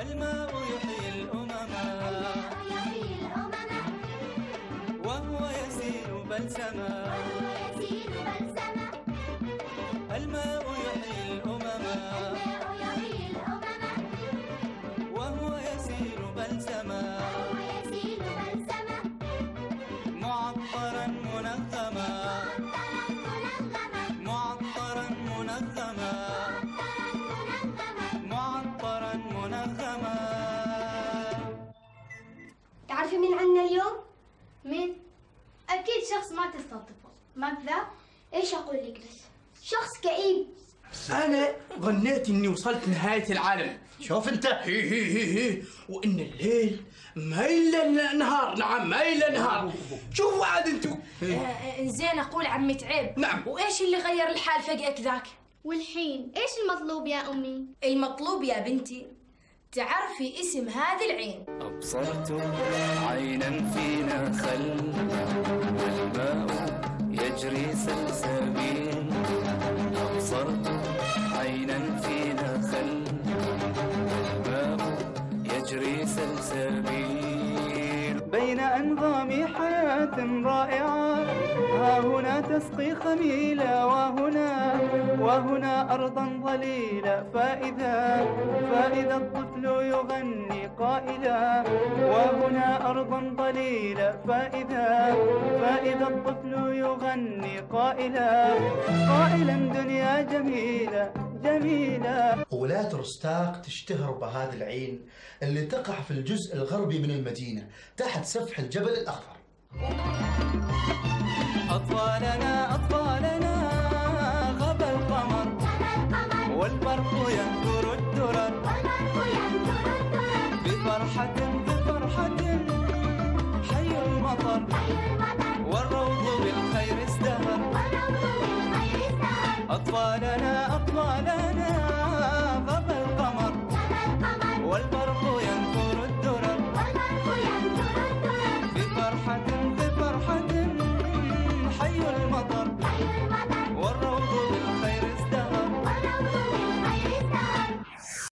الماء يحيي الأمم. وهو يسيل بلسما. وهو يسيل بلسما. تعرفي مين عنا اليوم؟ مين؟ أكيد شخص ما تستلطفه ما كذا؟ إيش أقول لك بس؟ شخص كئيب أنا ظنيت إني وصلت نهايه العالم شوف أنت هي هي هي هي وإن الليل ما إلا نهار نعم ما إلا نهار شوفوا عاد أنتم زين أقول عمي تعب نعم. وإيش اللي غير الحال فجأة كذاك والحين إيش المطلوب يا أمي؟ المطلوب يا بنتي تعرفي اسم هذه العين أبصرت عينا في نخل والماء يجري سلسبيل. أبصرت عينا في نخل والماء يجري سلسبيل. بين أنظام حياة رائعة ها هنا تسقي خميلة وهنا وهنا أرضا ظليلة فإذا فإذا الطفل يغني قائلا وهنا أرضا ظليلة فإذا فإذا الطفل يغني قائلا قائلا دنيا جميلة جميلة. ولاية روستاق تشتهر بهذه العين اللي تقع في الجزء الغربي من المدينة تحت سفح الجبل الأخضر. أطفالنا أطفالنا غبى القمر. والبرق ينثر بفرحة بفرحة حي المطر. والروض بالخير ازدهر. أطفالنا أطفالنا.